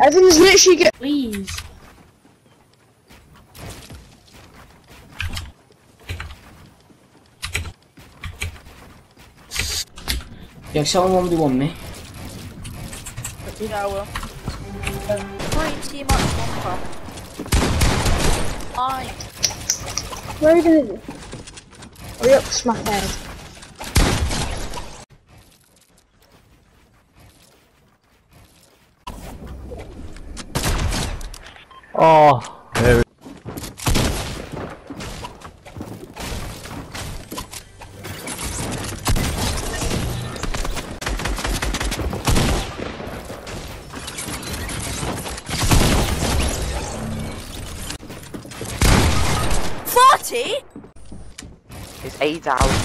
Everyone's literally get. Please. Yo, someone 1v1 me. Yeah, I will. Fine, team up, bumper. Fine. What are you gonna do? Hurry up, smack head. Oh, there we Forty? His A's out.